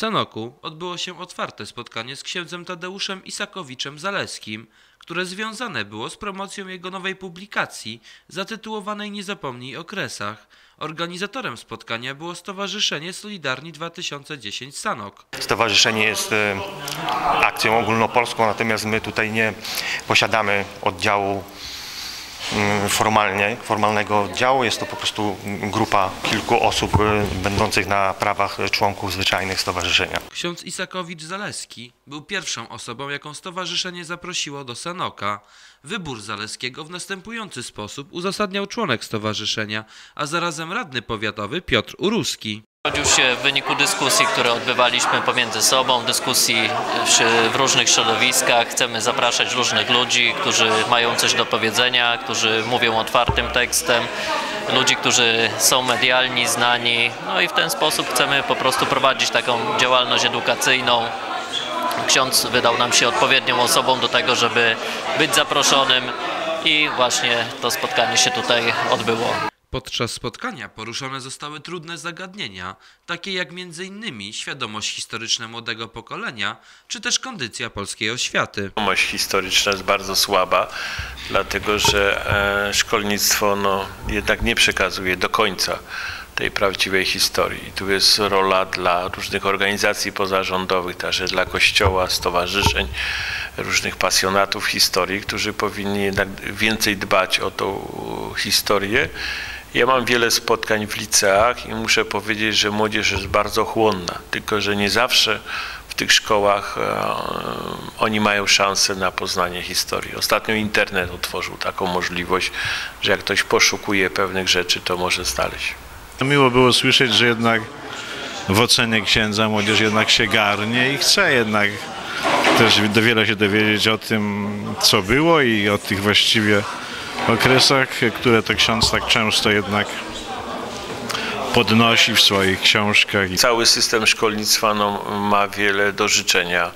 Sanoku odbyło się otwarte spotkanie z księdzem Tadeuszem Isakowiczem Zaleskim, które związane było z promocją jego nowej publikacji zatytułowanej Nie zapomnij o kresach. Organizatorem spotkania było Stowarzyszenie Solidarni 2010 Sanok. Stowarzyszenie jest e, akcją ogólnopolską, natomiast my tutaj nie posiadamy oddziału formalnie, formalnego oddziału. Jest to po prostu grupa kilku osób e, będących na prawach członków zwyczajnych stowarzyszenia. Ksiądz Isakowicz Zaleski był pierwszą osobą, jaką stowarzyszenie zaprosiło do Sanoka. Wybór Zaleskiego w następujący sposób uzasadniał członek stowarzyszenia, a zarazem radny powiatowy Piotr Uruski. Rodził się w wyniku dyskusji, które odbywaliśmy pomiędzy sobą, dyskusji w- w różnych środowiskach. Chcemy zapraszać różnych ludzi, którzy mają coś do powiedzenia, którzy mówią otwartym tekstem, ludzi, którzy są medialni, znani. No i w ten sposób chcemy po prostu prowadzić taką działalność edukacyjną. Ksiądz wydał nam się odpowiednią osobą do tego, żeby być zaproszonym i właśnie to spotkanie się tutaj odbyło. Podczas spotkania poruszone zostały trudne zagadnienia, takie jak m.in. świadomość historyczna młodego pokolenia, czy też kondycja polskiej oświaty. Świadomość historyczna jest bardzo słaba, dlatego że e, szkolnictwo no, jednak nie przekazuje do końca tej prawdziwej historii. Tu jest rola dla różnych organizacji pozarządowych, także dla kościoła, stowarzyszeń, różnych pasjonatów historii, którzy powinni jednak więcej dbać o tą historię. Ja mam wiele spotkań w liceach i muszę powiedzieć, że młodzież jest bardzo chłonna, tylko że nie zawsze w tych szkołach e, oni mają szansę na poznanie historii. Ostatnio internet otworzył taką możliwość, że jak ktoś poszukuje pewnych rzeczy, to może znaleźć. Miło było słyszeć, że jednak w ocenie księdza młodzież jednak się garnie i chce jednak też wiele się dowiedzieć o tym, co było i o tych właściwie okresach, które to ksiądz tak często jednak podnosi w swoich książkach. Cały system szkolnictwa no, ma wiele do życzenia.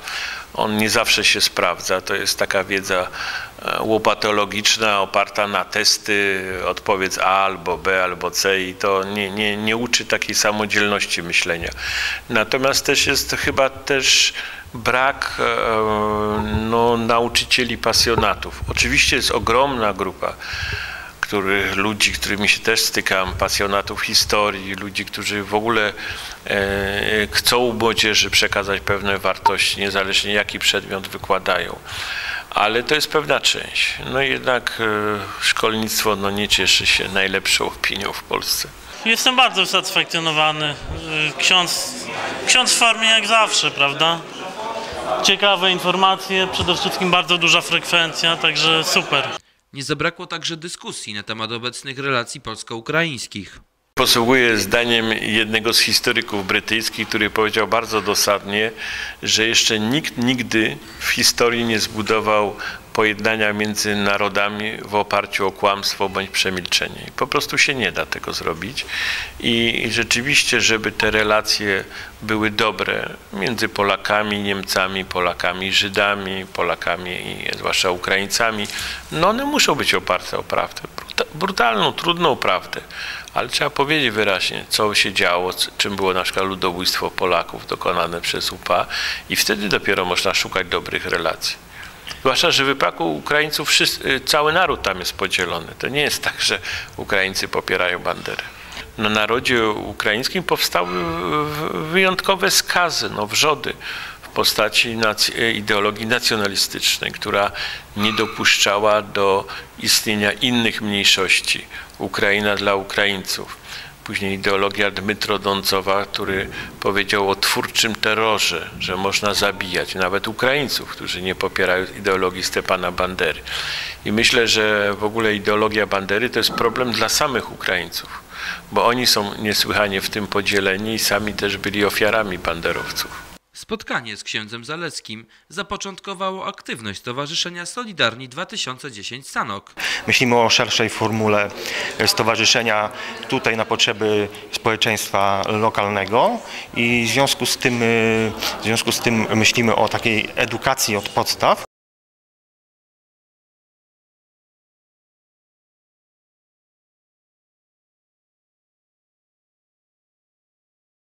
On nie zawsze się sprawdza. To jest taka wiedza e, łopatologiczna, oparta na testy, odpowiedz A albo B albo C i to nie, nie, nie uczy takiej samodzielności myślenia. Natomiast też jest chyba też brak e, no, nauczycieli pasjonatów. Oczywiście jest ogromna grupa których, ludzi, którymi się też stykam, pasjonatów historii, ludzi, którzy w ogóle e, chcą młodzieży przekazać pewne wartości, niezależnie jaki przedmiot wykładają. Ale to jest pewna część. No jednak e, szkolnictwo no, nie cieszy się najlepszą opinią w Polsce. Jestem bardzo usatysfakcjonowany. Y, Ksiądz, ksiądz w formie jak zawsze, prawda? Ciekawe informacje, przede wszystkim bardzo duża frekwencja, także super. Nie zabrakło także dyskusji na temat obecnych relacji polsko-ukraińskich. Posługuję zdaniem jednego z historyków brytyjskich, który powiedział bardzo dosadnie, że jeszcze nikt nigdy w historii nie zbudował pojednania między narodami w oparciu o kłamstwo bądź przemilczenie. Po prostu się nie da tego zrobić. I rzeczywiście, żeby te relacje były dobre między Polakami, Niemcami, Polakami, Żydami, Polakami i zwłaszcza Ukraińcami, no one muszą być oparte o prawdę. Bruta- Brutalną, trudną prawdę. Ale trzeba powiedzieć wyraźnie, co się działo, czym było na przykład ludobójstwo Polaków dokonane przez UPA i wtedy dopiero można szukać dobrych relacji. Zwłaszcza, że w wypadku Ukraińców wszyscy, cały naród tam jest podzielony. To nie jest tak, że Ukraińcy popierają Banderę. Na narodzie ukraińskim powstały wyjątkowe skazy, no, wrzody w postaci nac- ideologii nacjonalistycznej, która nie dopuszczała do istnienia innych mniejszości. Ukraina dla Ukraińców. Później ideologia Dmytro Dącowa, który powiedział o twórczym terrorze, że można zabijać nawet Ukraińców, którzy nie popierają ideologii Stepana Bandery. I myślę, że w ogóle ideologia Bandery to jest problem dla samych Ukraińców, bo oni są niesłychanie w tym podzieleni i sami też byli ofiarami banderowców. Spotkanie z księdzem Zaleckim zapoczątkowało aktywność Stowarzyszenia Solidarni 2010 Sanok. Myślimy o szerszej formule stowarzyszenia tutaj na potrzeby społeczeństwa lokalnego i w związku z tym, y, w związku z tym myślimy o takiej edukacji od podstaw.